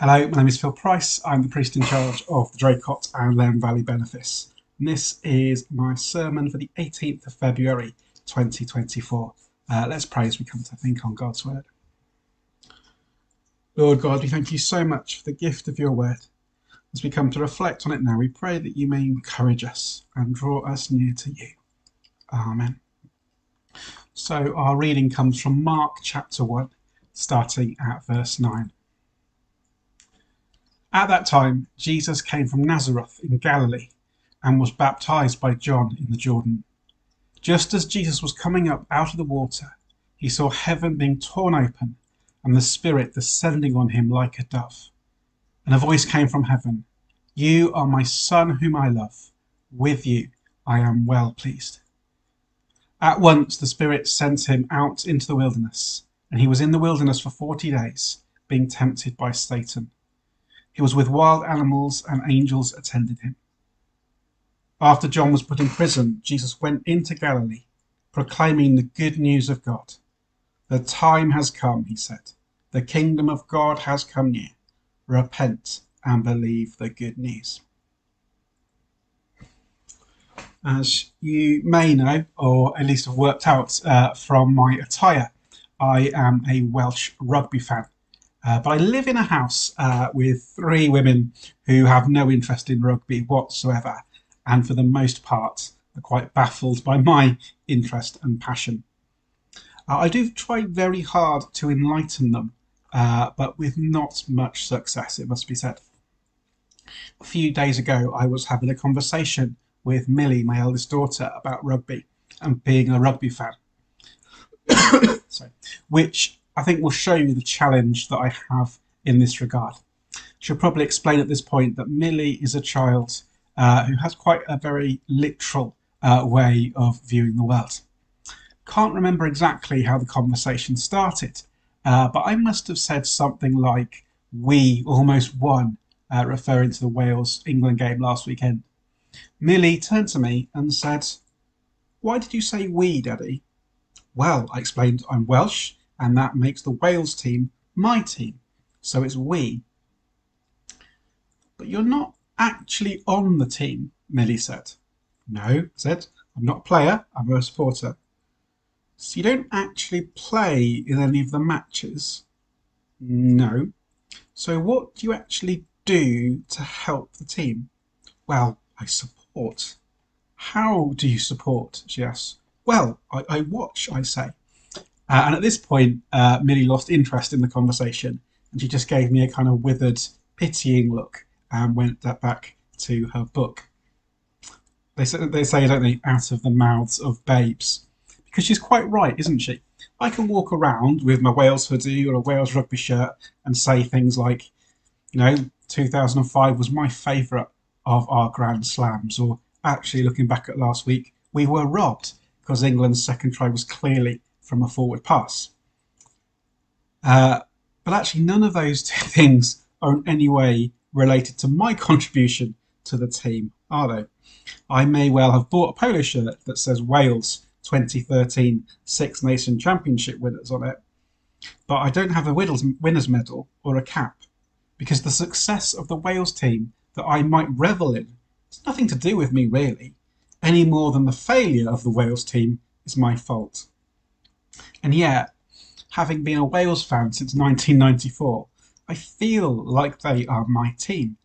Hello, my name is Phil Price. I'm the priest in charge of the Draycote and Leam Valley Benefice. And this is my sermon for the 18th of February 2024. Uh, let's pray as we come to think on God's word. Lord God, we thank you so much for the gift of your word. As we come to reflect on it now, we pray that you may encourage us and draw us near to you. Amen. So, our reading comes from Mark chapter 1, starting at verse 9. At that time, Jesus came from Nazareth in Galilee and was baptized by John in the Jordan. Just as Jesus was coming up out of the water, he saw heaven being torn open and the Spirit descending on him like a dove. And a voice came from heaven You are my Son, whom I love. With you I am well pleased. At once the Spirit sent him out into the wilderness, and he was in the wilderness for forty days, being tempted by Satan. He was with wild animals, and angels attended him. After John was put in prison, Jesus went into Galilee, proclaiming the good news of God. The time has come, he said. The kingdom of God has come near. Repent and believe the good news. As you may know, or at least have worked out uh, from my attire, I am a Welsh rugby fan. Uh, but I live in a house uh, with three women who have no interest in rugby whatsoever, and for the most part are quite baffled by my interest and passion. Uh, I do try very hard to enlighten them uh, but with not much success, it must be said. A few days ago, I was having a conversation with Millie, my eldest daughter, about rugby and being a rugby fan. Sorry, which I think will show you the challenge that I have in this regard. Should probably explain at this point that Millie is a child uh, who has quite a very literal uh, way of viewing the world. Can't remember exactly how the conversation started, uh, but I must have said something like, we almost won, uh, referring to the Wales England game last weekend. Millie turned to me and said, Why did you say we, Daddy? Well, I explained, I'm Welsh, and that makes the Wales team my team, so it's we. But you're not actually on the team, Millie said. No, I said, I'm not a player, I'm a supporter. So you don't actually play in any of the matches? No. So what do you actually do to help the team? Well, I support. How do you support? She asks. Well, I, I watch, I say. Uh, and at this point, uh, Millie lost interest in the conversation and she just gave me a kind of withered, pitying look and went back to her book. They say, they say, don't they, out of the mouths of babes because she's quite right, isn't she? I can walk around with my Wales hoodie or a Wales rugby shirt and say things like, you know, 2005 was my favourite of our Grand Slams, or actually looking back at last week, we were robbed because England's second try was clearly from a forward pass. Uh, but actually, none of those two things are in any way related to my contribution to the team, are they? I may well have bought a polo shirt that says Wales 2013 Six Nation Championship winners on it. But I don't have a winner's medal or a cap because the success of the Wales team that I might revel in has nothing to do with me really, any more than the failure of the Wales team is my fault. And yet, having been a Wales fan since 1994, I feel like they are my team.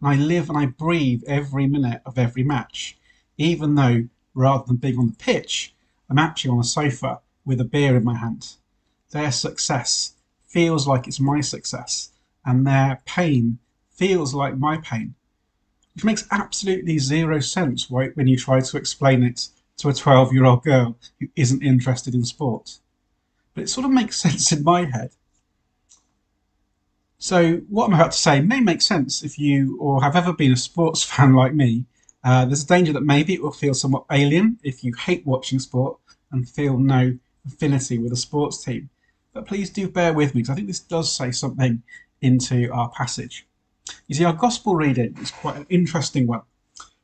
And I live and I breathe every minute of every match, even though rather than being on the pitch, I'm actually on a sofa with a beer in my hand. Their success feels like it's my success, and their pain feels like my pain, which makes absolutely zero sense when you try to explain it to a 12 year old girl who isn't interested in sport. But it sort of makes sense in my head. So, what I'm about to say may make sense if you or have ever been a sports fan like me. Uh, there's a danger that maybe it will feel somewhat alien if you hate watching sport and feel no affinity with a sports team. But please do bear with me because I think this does say something into our passage. You see, our gospel reading is quite an interesting one.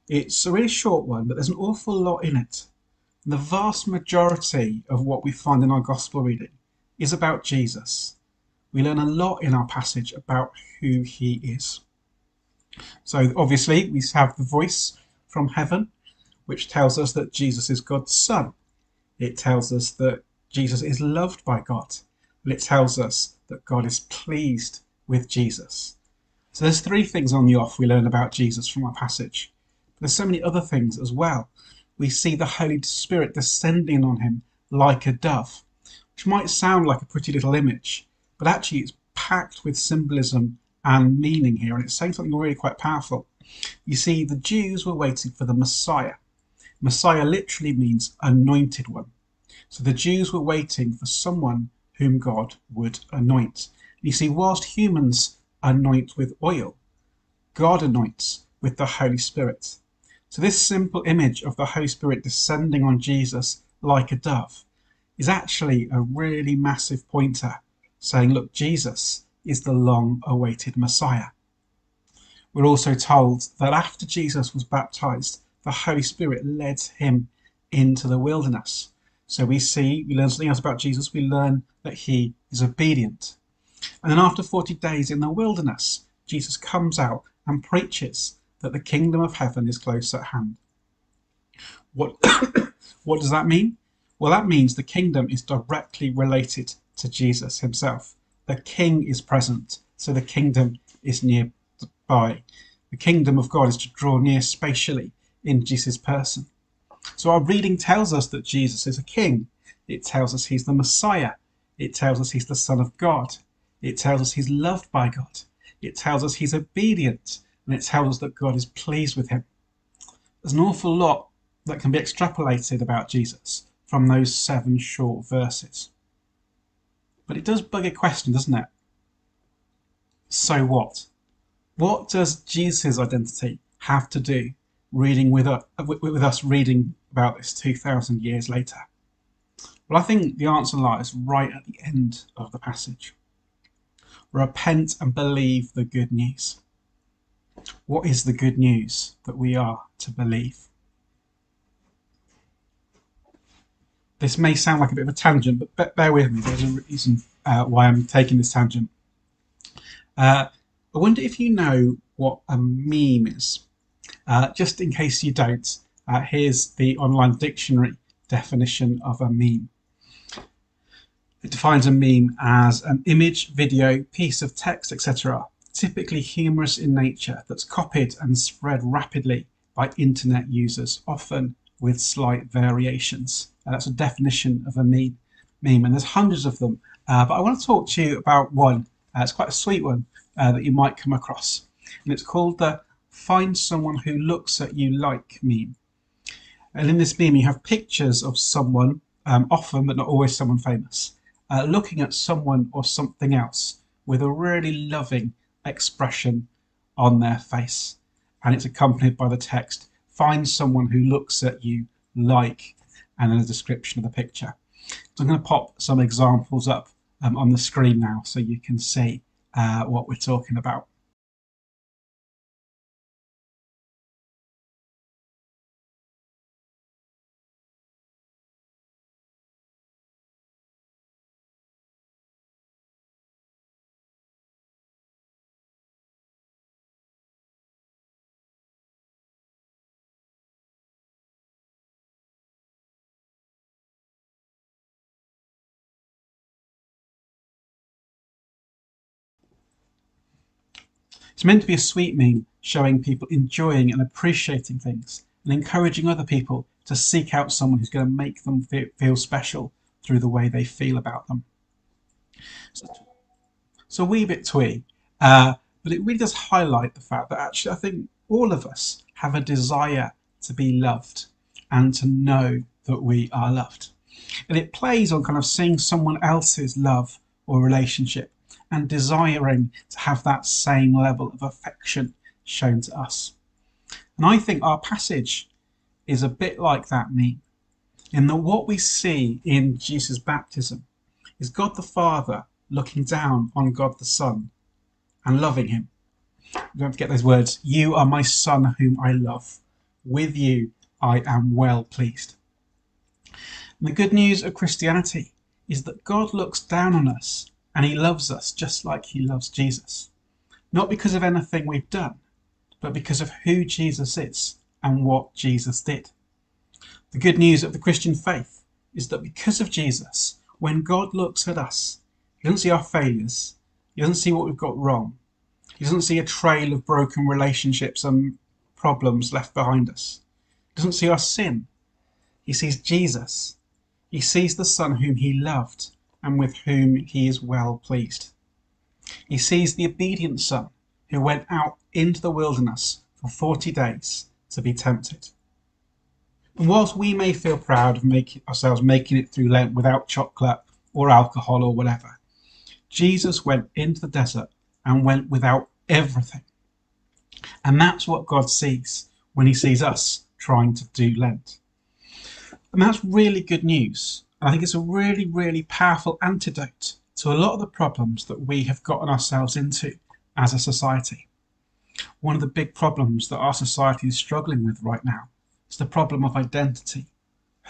It's a really short one, but there's an awful lot in it. The vast majority of what we find in our gospel reading is about Jesus. we learn a lot in our passage about who he is. So, obviously, we have the voice from heaven, which tells us that Jesus is God's Son. It tells us that Jesus is loved by God. It tells us that God is pleased with Jesus. So, there's three things on the off we learn about Jesus from our passage. There's so many other things as well. We see the Holy Spirit descending on him like a dove, which might sound like a pretty little image, but actually it's packed with symbolism and meaning here, and it's saying something really quite powerful. You see, the Jews were waiting for the Messiah. Messiah literally means anointed one. So the Jews were waiting for someone whom God would anoint. You see, whilst humans anoint with oil, God anoints with the Holy Spirit. So this simple image of the Holy Spirit descending on Jesus like a dove is actually a really massive pointer saying, look, Jesus is the long awaited Messiah. We're also told that after Jesus was baptized, the Holy Spirit led him into the wilderness. So we see, we learn something else about Jesus. We learn that he is obedient. And then after 40 days in the wilderness, Jesus comes out and preaches that the kingdom of heaven is close at hand. What, what does that mean? Well, that means the kingdom is directly related to Jesus himself. The king is present, so the kingdom is nearby. The kingdom of God is to draw near spatially in Jesus' person. So our reading tells us that Jesus is a king. It tells us he's the Messiah. It tells us he's the Son of God. It tells us he's loved by God. It tells us he's obedient. And it tells us that God is pleased with him. There's an awful lot that can be extrapolated about Jesus from those seven short verses. But it does bug a question, doesn't it? So what? What does Jesus' identity have to do reading with, uh, us, with us reading about this 2,000 years later? Well, I think the answer lies right at the end of the passage. Repent and believe the good news. What is the good news that we are to believe? This may sound like a bit of a tangent, but bear with me. There's a reason uh, why I'm taking this tangent. Uh, I wonder if you know what a meme is. Uh, just in case you don't, uh, here's the online dictionary definition of a meme. It defines a meme as an image, video, piece of text, etc., typically humorous in nature, that's copied and spread rapidly by internet users, often with slight variations. Uh, that's a definition of a meme, meme, and there's hundreds of them. Uh, but I want to talk to you about one. Uh, it's quite a sweet one uh, that you might come across, and it's called the "Find someone who looks at you like" meme. And in this meme, you have pictures of someone, um, often but not always someone famous, uh, looking at someone or something else with a really loving expression on their face, and it's accompanied by the text "Find someone who looks at you like." and then a description of the picture. So I'm going to pop some examples up um, on the screen now so you can see uh, what we're talking about. It's meant to be a sweet meme showing people enjoying and appreciating things and encouraging other people to seek out someone who's going to make them feel special through the way they feel about them. So, so a wee bit twee, uh, but it really does highlight the fact that actually I think all of us have a desire to be loved and to know that we are loved. And it plays on kind of seeing someone else's love or relationship and desiring to have that same level of affection shown to us. And I think our passage is a bit like that meme, in that what we see in Jesus' baptism is God the Father looking down on God the Son and loving him. Don't forget those words You are my Son, whom I love. With you I am well pleased. And the good news of Christianity is that God looks down on us And he loves us just like he loves Jesus. Not because of anything we've done, but because of who Jesus is and what Jesus did. The good news of the Christian faith is that because of Jesus, when God looks at us, he doesn't see our failures, he doesn't see what we've got wrong, he doesn't see a trail of broken relationships and problems left behind us, he doesn't see our sin. He sees Jesus. He sees the Son whom he loved and with whom he is well pleased. He sees the obedient Son who went out into the wilderness for 40 days to be tempted. And whilst we may feel proud of making ourselves making it through Lent without chocolate or alcohol or whatever, Jesus went into the desert and went without everything. And that's what God sees when he sees us trying to do Lent. And that's really good news. I think it's a really, really powerful antidote to a lot of the problems that we have gotten ourselves into as a society. One of the big problems that our society is struggling with right now is the problem of identity.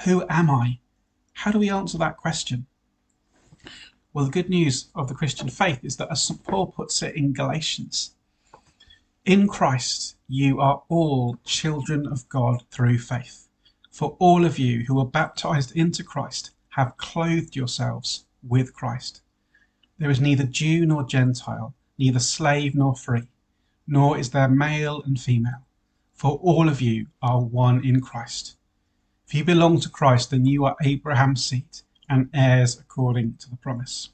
Who am I? How do we answer that question? Well, the good news of the Christian faith is that, as St. Paul puts it in Galatians, in Christ you are all children of God through faith. For all of you who are baptized into Christ have clothed yourselves with Christ. There is neither Jew nor Gentile, neither slave nor free, nor is there male and female for all of you are one in Christ. If you belong to Christ, then you are Abraham's seed and heirs according to the promise.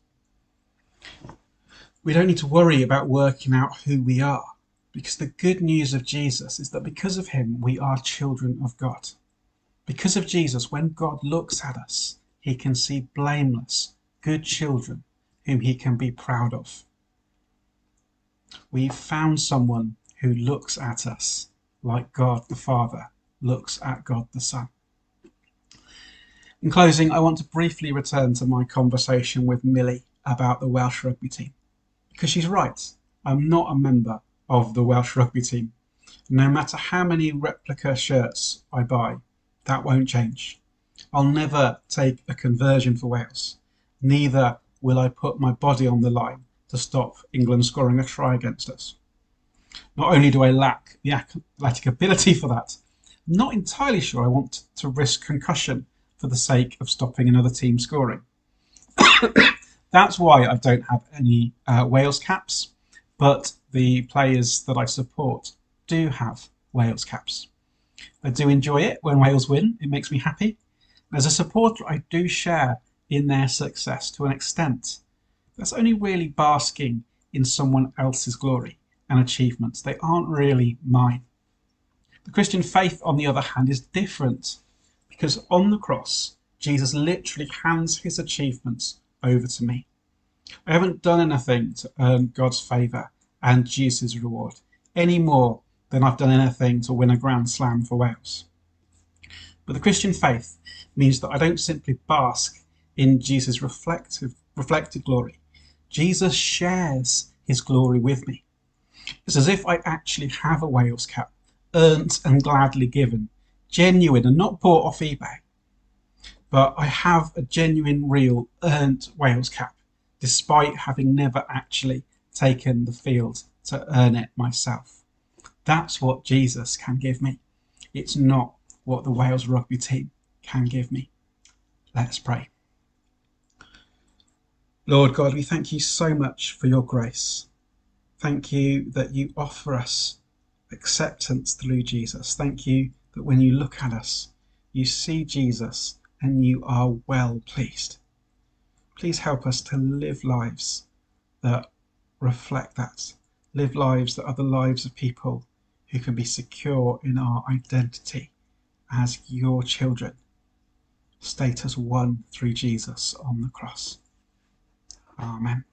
We don't need to worry about working out who we are, because the good news of Jesus is that because of him, we are children of God. Because of Jesus, when God looks at us, he can see blameless, good children whom he can be proud of. We've found someone who looks at us like God the Father looks at God the Son. In closing, I want to briefly return to my conversation with Millie about the Welsh rugby team. Because she's right, I'm not a member of the Welsh rugby team. No matter how many replica shirts I buy, that won't change. I'll never take a conversion for Wales. Neither will I put my body on the line to stop England scoring a try against us. Not only do I lack the athletic ability for that, I'm not entirely sure I want to risk concussion for the sake of stopping another team scoring. That's why I don't have any uh, Wales caps, but the players that I support do have Wales caps. I do enjoy it when Wales win, it makes me happy. As a supporter, I do share in their success to an extent. That's only really basking in someone else's glory and achievements. They aren't really mine. The Christian faith, on the other hand, is different because on the cross, Jesus literally hands his achievements over to me. I haven't done anything to earn God's favour and Jesus' reward any more than I've done anything to win a Grand Slam for Wales. But the Christian faith means that I don't simply bask in Jesus' reflective, reflected glory. Jesus shares his glory with me. It's as if I actually have a Wales cap, earned and gladly given, genuine and not bought off eBay. But I have a genuine, real, earned Wales cap, despite having never actually taken the field to earn it myself. That's what Jesus can give me. It's not what the Wales rugby team can give me. Let's pray. Lord God, we thank you so much for your grace. Thank you that you offer us acceptance through Jesus. Thank you that when you look at us, you see Jesus and you are well pleased. Please help us to live lives that reflect that, live lives that are the lives of people who can be secure in our identity as your children. Status won through Jesus on the cross. Amen.